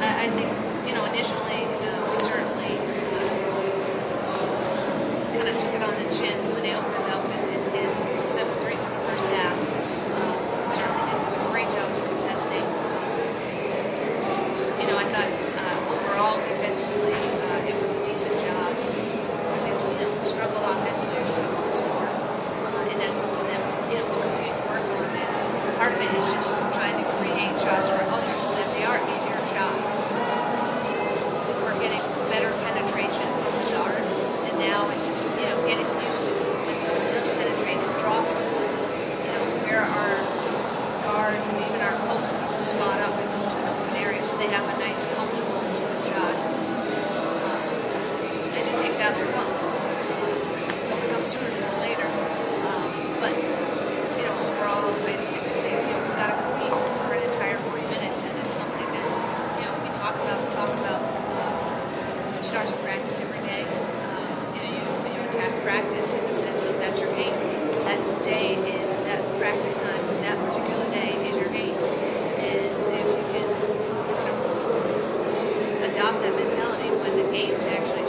I, I think, you know, initially, we certainly kind of took it on the chin when they opened up and, and, and seven threes in the first half. Um, certainly did do a great job of contesting. You know, I thought uh, overall defensively, uh, it was a decent job. You know, struggled offensively or struggled to score, uh, and that's something that you know we'll continue to work on. And part of it is just trying to create shots for others so that they are easier shots. We're getting better penetration from the guards, and now it's just you know getting used to when someone does penetrate and draw someone. You know where our guards and even our posts have to spot up and go to an open area so they have a nice, comfortable shot. I do think that'll come. It'll come sooner than later. Um, but, you know, overall, I, I just think, you know, we've got to compete for an entire 40 minutes, and it's something that, you know, we talk about, and talk about, it starts in practice every day. Um, you know, you, you attack practice in the sense of that's your game. That day in that practice time, that actually